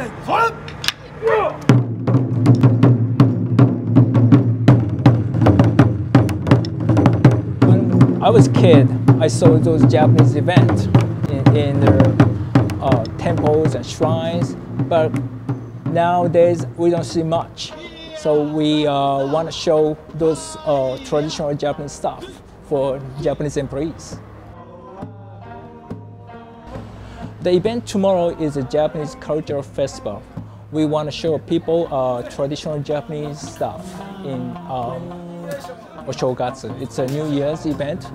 When I was a kid, I saw those Japanese events in, in their uh, temples and shrines, but nowadays we don't see much. So we uh, want to show those uh, traditional Japanese stuff for Japanese employees. The event tomorrow is a Japanese cultural festival. We want to show people uh, traditional Japanese stuff in um, Oshogatsu. It's a New Year's event,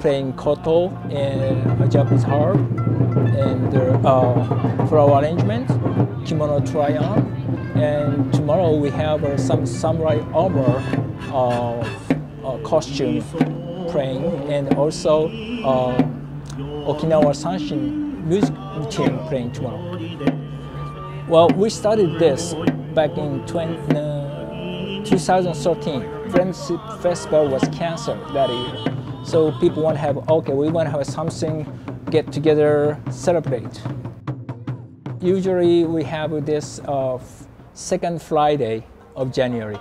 playing koto and a Japanese harp, and uh, flower arrangement, kimono try-on, and tomorrow we have uh, some samurai armor uh, costume playing, and also uh, Okinawa Sanshin music team playing tomorrow. Well, we started this back in 20, uh, 2013. Friendship Festival was canceled that year. So people want to have, okay, we want to have something, get together, celebrate. Usually we have this uh, second Friday of January.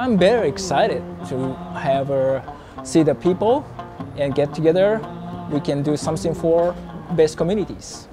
I'm very excited to have uh, see the people and get together. We can do something for best communities.